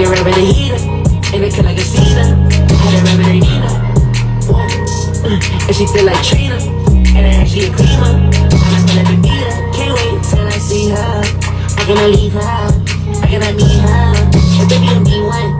rub with the heater, and it feel like a cedar. Had her rub with her Nina. And she feel like Trina, and I she a creamer. And I feel like Anita. Can't wait till I see her. I cannot leave her. I cannot meet her. But baby, I'm D1.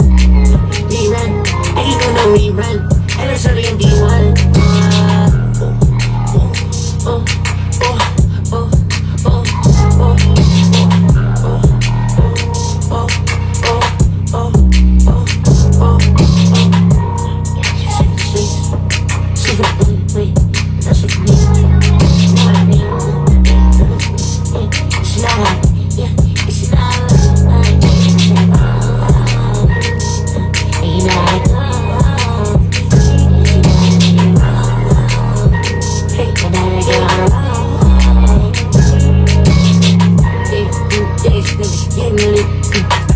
Getting lit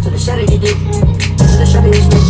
to the shadow you do, to the shadow you do.